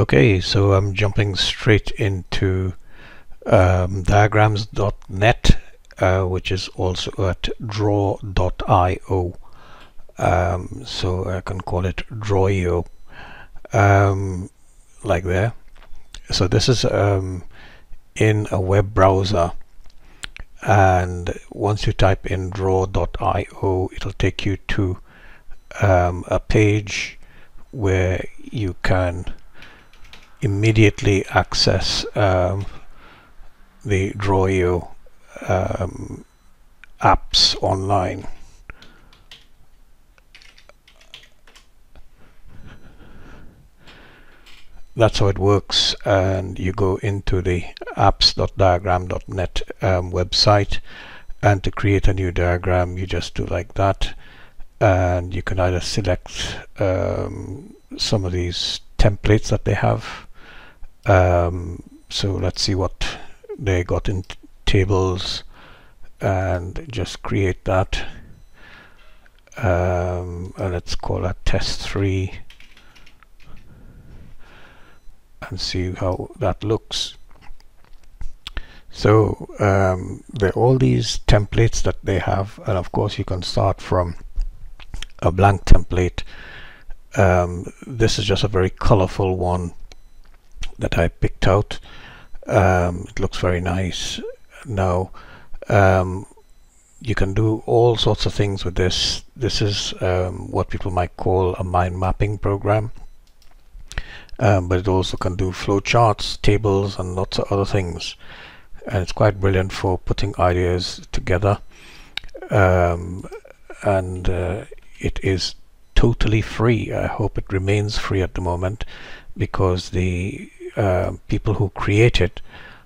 Okay, so I'm jumping straight into um, diagrams.net, uh, which is also at draw.io. Um, so I can call it Drawio, um, like there. So this is um, in a web browser, and once you type in draw.io, it'll take you to um, a page where you can immediately access um, the Drawio um, apps online. That's how it works and you go into the apps.diagram.net um, website and to create a new diagram you just do like that and you can either select um, some of these templates that they have um, so let's see what they got in tables and just create that. Um, and let's call that test 3 and see how that looks. So um, there are all these templates that they have and of course you can start from a blank template. Um, this is just a very colorful one that I picked out. Um, it looks very nice. Now, um, you can do all sorts of things with this. This is um, what people might call a mind mapping program. Um, but it also can do flowcharts, tables, and lots of other things. And it's quite brilliant for putting ideas together. Um, and uh, it is totally free. I hope it remains free at the moment because the uh, people who create it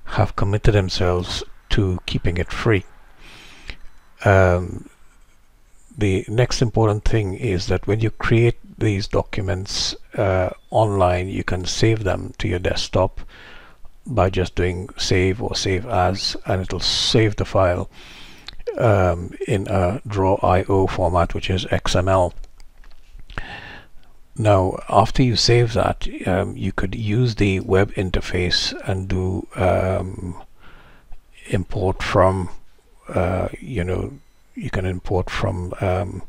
have committed themselves to keeping it free. Um, the next important thing is that when you create these documents uh, online, you can save them to your desktop by just doing save or save as, and it'll save the file um, in a draw.io format, which is XML. Now, after you save that, um, you could use the web interface and do um, import from, uh, you know, you can import from um,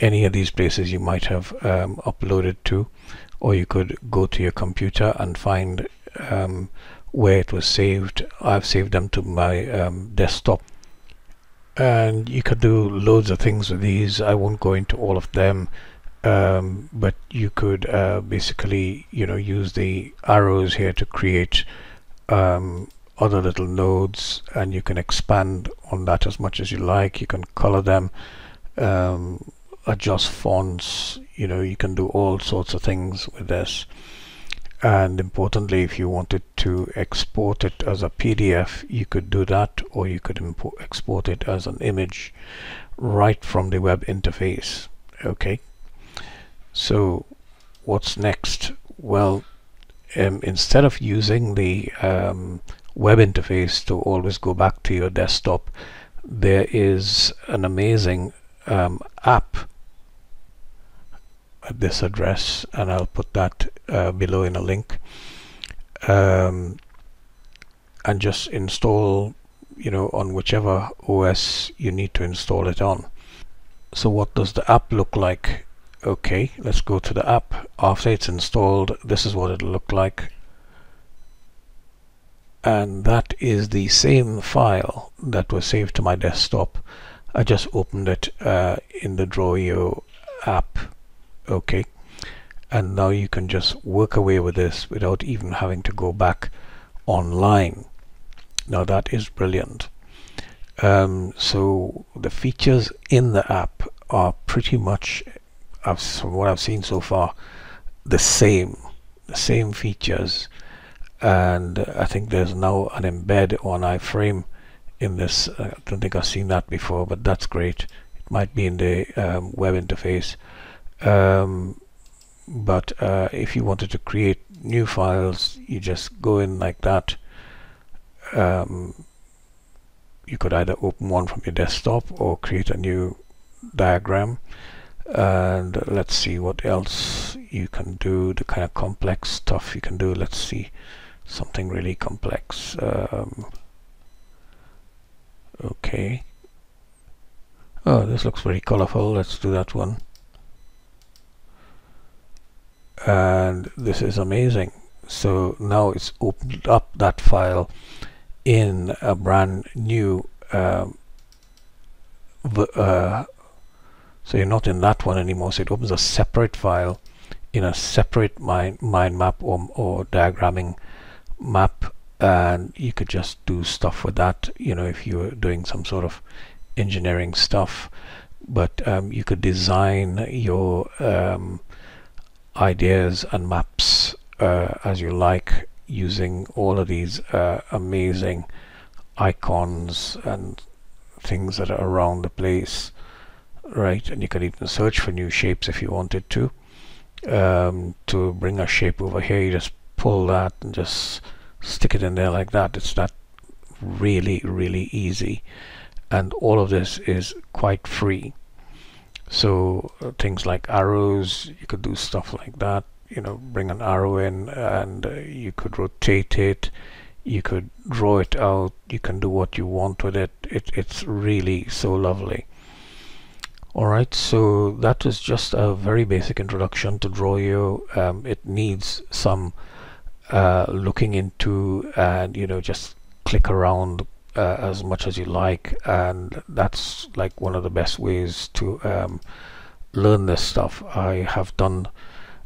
any of these places you might have um, uploaded to, or you could go to your computer and find um, where it was saved. I've saved them to my um, desktop. And you could do loads of things with these. I won't go into all of them um, but you could uh, basically you know use the arrows here to create um, other little nodes and you can expand on that as much as you like. You can color them um, adjust fonts you know you can do all sorts of things with this. And importantly if you wanted to export it as a PDF you could do that or you could import, export it as an image right from the web interface okay so what's next? Well, um, instead of using the um, web interface to always go back to your desktop, there is an amazing um, app at this address and I'll put that uh, below in a link. Um, and just install you know on whichever OS you need to install it on. So what does the app look like okay let's go to the app. After it's installed this is what it'll look like. And that is the same file that was saved to my desktop. I just opened it uh, in the Drawio app. Okay. And now you can just work away with this without even having to go back online. Now that is brilliant. Um, so the features in the app are pretty much I've, from what I've seen so far, the same, the same features. And I think there's now an embed on iframe in this. I don't think I've seen that before, but that's great. It might be in the um, web interface. Um, but uh, if you wanted to create new files, you just go in like that. Um, you could either open one from your desktop or create a new diagram and let's see what else you can do. The kind of complex stuff you can do. Let's see something really complex. Um, okay. Oh this looks very colorful. Let's do that one. And this is amazing. So now it's opened up that file in a brand new um, uh, so you're not in that one anymore. So it opens a separate file in a separate mind, mind map or, or diagramming map and you could just do stuff with that you know if you're doing some sort of engineering stuff. But um, you could design your um, ideas and maps uh, as you like using all of these uh, amazing icons and things that are around the place right and you can even search for new shapes if you wanted to. Um, to bring a shape over here you just pull that and just stick it in there like that. It's that really really easy. And all of this is quite free. So uh, things like arrows you could do stuff like that. You know bring an arrow in and uh, you could rotate it. You could draw it out. You can do what you want with it, it it's really so lovely alright so that is just a very basic introduction to Drawio um, it needs some uh, looking into and you know just click around uh, as much as you like. And that's like one of the best ways to um, learn this stuff. I have done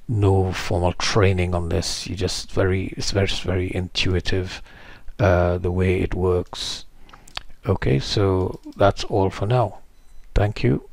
no formal training on this. You just very it's very very intuitive uh, the way it works. Okay so that's all for now. Thank you